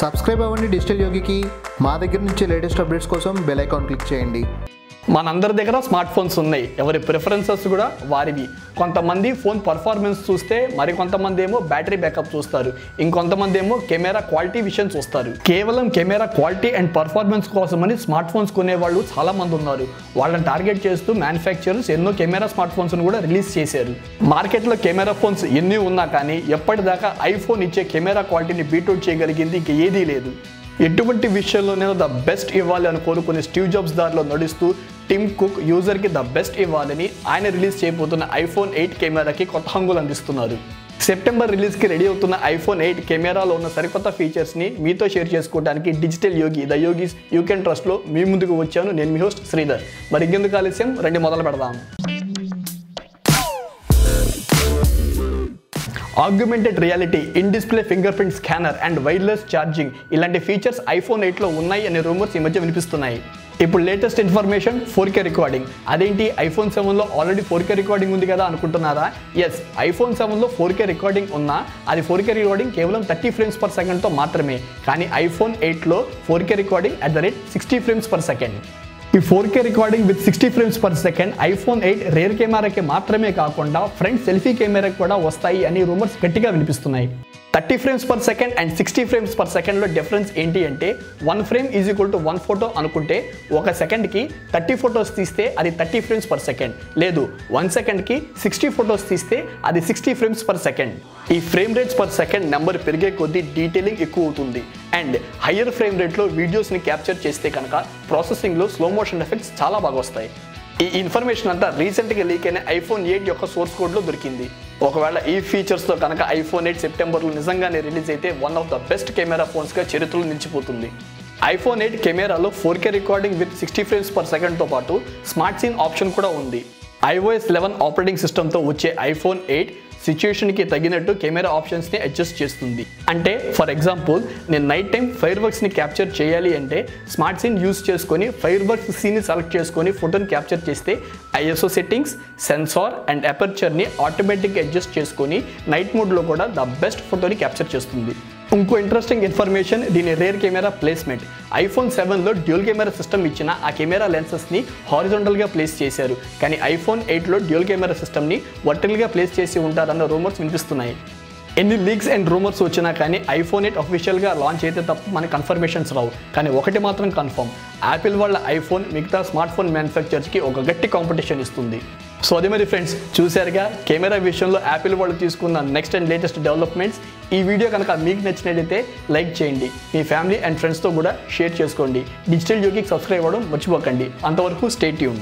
Subscribe అవ్వండి digital యోగికి. మా దగ్గర నుంచి లేటెస్ట్ అప్డేట్స్ కోసం బెల్ ఐకాన్ క్లిక్ చేయండి. మనందరి దగ్గర స్మార్ట్ ఫోన్స్ ఉన్నాయి. ఎవరి ప్రిఫరెన్సెస్ కూడా వారివి. కొంతమంది ఫోన్ పర్ఫార్మెన్స్ చూస్తే మరి కొంతమంది ఏమో బ్యాటరీ బ్యాకప్ చూస్తారు. ఇంకొంతమంది ఏమో కెమెరా క్వాలిటీ విషయం చూస్తారు. కేవలం కెమెరా క్వాలిటీ అండ్ పర్ఫార్మెన్స్ కోసమని స్మార్ట్ ఫోన్స్ కొనే వాళ్ళు చాలా మంది ఉన్నారు. వాళ్ళని టార్గెట్ చేస్తూ మ్యానుఫ్యాక్చరర్స్ ఎన్నో కెమెరా స్మార్ట్ ఫోన్స్ను కూడా రిలీజ్ చేశారు. మార్కెట్లో కెమెరా ఫోన్స్ ఎన్ని ఉన్నా కానీ ఎప్పటిదాకా ఐఫోన్ ఇచ్చే కెమెరా క్వాలిటీని బీట్అవుట్ చేయగలిగింది ఇంక ఏదీ లేదు. ఎటువంటి విషయంలోనైనా ద బెస్ట్ ఇవ్వాలి అని కోరుకునే స్టీవ్ జాబ్స్ దారిలో నడుస్తూ టిమ్ కుక్ యూజర్కి ద బెస్ట్ ఇవ్వాలని ఆయన రిలీజ్ చేయబోతున్న ఐఫోన్ ఎయిట్ కెమెరాకి కొత్త హంగులు అందిస్తున్నారు. సెప్టెంబర్ రిలీజ్కి రెడీ అవుతున్న ఐఫోన్ ఎయిట్ కెమెరాలో ఉన్న సరికొత్త ఫీచర్స్ని మీతో షేర్ చేసుకోవడానికి digital Yogi the Yogis you can ట్రస్ట్లో మీ ముందుకు వచ్చాను. నేను మీ హోస్ట్ శ్రీధర్. మరి ఇంకెందుకు ఆలస్యం? రెండు మొదలు పెడదాం. Augmented reality in display fingerprint scanner and wireless charging ఇలాంటి ఫీచర్స్ ఐఫోన్ ఎయిట్లో ఉన్నాయి అనే రూమర్స్ ఈ మధ్య వినిపిస్తున్నాయి. ఇప్పుడు latest information four K recording అదేంటి? ఐఫోన్ సెవెన్లో ఆల్రెడీ ఫోర్ కే రికార్డింగ్ ఉంది కదా అనుకుంటున్నారా? ఎస్ ఐఫోన్ సెవెన్లో ఫోర్ కే రికార్డింగ్ ఉన్నా అది ఫోర్ కే రికార్డింగ్ కేవలం థర్టీ ఫ్రేమ్స్ పర్ సెకండ్తో మాత్రమే. కానీ ఐఫోన్ ఎయిట్లో four K recording at the rate sixty frames per second ఈ four K recording with sixty frames per second iPhone eight rear కెమెరాకి మాత్రమే కాకుండా ఫ్రంట్ సెల్ఫీ కెమెరాకి కూడా వస్తాయి అని రూమర్స్ గట్టిగా వినిపిస్తున్నాయి. Thirty frames per second and sixty frames per సెకండ్లో డిఫరెన్స్ ఏంటి అంటే one frame is equal to one photo అనుకుంటే ఒక సెకండ్కి థర్టీ ఫొటోస్ తీస్తే అది థర్టీ ఫ్రేమ్స్ పర్ సెకండ్ లేదు వన్ సెకండ్కి సిక్స్టీ ఫొటోస్ తీస్తే అది సిక్స్టీ ఫ్రేమ్స్ పర్ సెకండ్ ఈ frame rates per second number పెరిగే కొద్దీ డీటెయిలింగ్ ఎక్కువ అవుతుంది. అండ్ హయ్యర్ ఫ్రేమ్ రేట్లో వీడియోస్ని క్యాప్చర్ చేస్తే కనుక ప్రాసెసింగ్లో స్లో మోషన్ ఎఫెక్ట్స్ చాలా బాగా వస్తాయి. ఈ ఇన్ఫర్మేషన్ అంతా రీసెంట్గా లీక్ అయిన ఐఫోన్ ఎయిట్ యొక్క సోర్స్ కోడ్లో దొరికింది. ఒకవేళ ఈ ఫీచర్స్తో కనుక ఐఫోన్ ఎయిట్ సెప్టెంబర్లో నిజంగానే రిలీజ్ అయితే one of the best camera ఫోన్స్గా చరిత్రలో నిలిచిపోతుంది. ఐఫోన్ ఎయిట్ కెమెరాలో four K recording with sixty frames per సెకండ్తో పాటు స్మార్ట్ సీన్ ఆప్షన్ కూడా ఉంది. ఐఓఎస్ లెవెన్ ఆపరేటింగ్ సిస్టమ్తో వచ్చే ఐఫోన్ ఎయిట్ సిచ్యుయేషన్కి తగినట్టు కెమెరా ఆప్షన్స్ని అడ్జస్ట్ చేస్తుంది. అంటే ఫర్ ఎగ్జాంపుల్ నేను నైట్ టైం ఫైర్ వర్క్స్ని క్యాప్చర్ చేయాలి అంటే స్మార్ట్ సీన్ యూస్ చేసుకొని ఫైర్ వర్క్స్ సీన్ని సెలెక్ట్ చేసుకొని ఫోటోని క్యాప్చర్ చేస్తే ఐఎస్ఓ సెట్టింగ్స్ సెన్సార్ అండ్ అపర్చర్ని ఆటోమేటిక్గా అడ్జస్ట్ చేసుకొని నైట్ మోడ్లో కూడా ద బెస్ట్ ఫోటోని క్యాప్చర్ చేస్తుంది. ఇంకో ఇంట్రెస్టింగ్ ఇన్ఫర్మేషన్ దీని రేర్ కెమెరా ప్లేస్మెంట్ ఐఫోన్ సెవెన్లో డ్యూల్ కెమెరా సిస్టమ్ ఇచ్చిన ఆ కెమెరా లెన్సెస్ని హారిజొంటల్గా ప్లేస్ చేశారు. కానీ ఐఫోన్ ఎయిట్లో డ్యూల్ కెమెరా సిస్టమ్ని వర్టిల్గా ప్లేస్ చేసి ఉంటారన్న రూమర్స్ వినిపిస్తున్నాయి. ఎన్ని లీక్స్ అండ్ రూమర్స్ వచ్చినా కానీ ఐఫోన్ ఎయిట్ అఫీషియల్గా లాంచ్ అయితే తప్ప మనకి కన్ఫర్మేషన్స్ రావు. కానీ ఒకటి మాత్రం కన్ఫర్మ్ యాపిల్ వాళ్ళ ఐఫోన్ మిగతా స్మార్ట్ ఫోన్ మ్యానుఫ్యాక్చర్స్కి ఒక గట్టి కాంపిటీషన్ ఇస్తుంది. సో అదే మరి ఫ్రెండ్స్ చూశారుగా? కెమెరా విషయంలో యాపిల్ వాళ్ళు తీసుకున్న నెక్స్ట్ అండ్ లేటెస్ట్ డెవలప్మెంట్స్ ఈ వీడియో కనుక మీకు నచ్చినట్లయితే లైక్ చేయండి. మీ ఫ్యామిలీ అండ్ ఫ్రెండ్స్తో కూడా షేర్ చేసుకోండి. డిజిటల్ యోగికి సబ్స్క్రైబ్ అవ్వడం మర్చిపోకండి. అంతవరకు స్టేట్ ట్యూన్